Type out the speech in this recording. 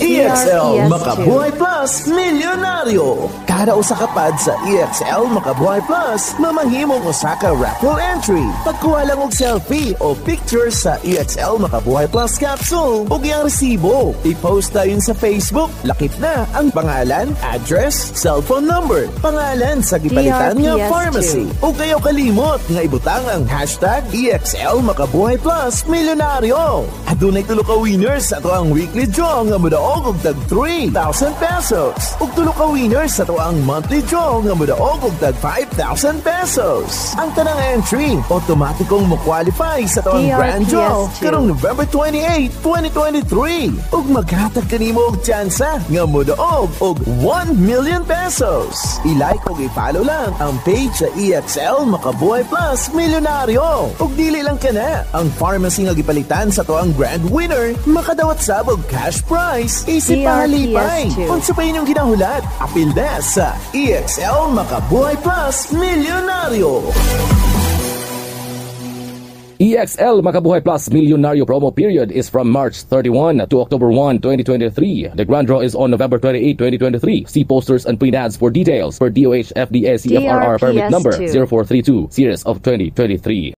EXL TRPS2. Makabuhay Plus Milyonaryo. Kada usa ka pad sa EXL Makabuhay Plus, mamahimong usa ka raffle entry. Pagkuha lang og selfie o picture sa EXL Makabuhay Plus capsule ug iyang resibo. I-post na yun sa Facebook. Lakip na ang pangalan, address, cellphone number, pangalan sa gipalitan nga TRPS2. pharmacy. O kayo kalimot nga ibutang ang hashtag EXL Makabuhay Plus Milyonaryo. Adunay tulo ka winners sa to ang weekly draw nga mudaog og tag 3,000 pesos. Ug tulo ka winners sa to ang monthly draw nga mudaog og tag 5,000 pesos. Ang tanang entry automatikong mo qualify sa to ang grand draw TRPS2. karong November 28, 2023. Ug maghatag kanimo og tsansa nga mudaog og 1 million pesos. I-like ug i-follow lang ang page sa EXL Makabuhay Plus Milyonaryo. Ug dili lang kana, ang pharmacy nga gipalitan sa to ang grand winner makadawat sabog cash prize. Isip pahalipay. TRPS2. Unsa pa ginahulat? Apil na sa EXL Makabuhay Plus Milyonaryo. EXL Makabuhay Plus Millionario promo period is from March 31 to October 1, 2023. The grand draw is on November 28, 2023. See posters and print ads for details for DOH FDA CFRR permit number 0432 series of 2023.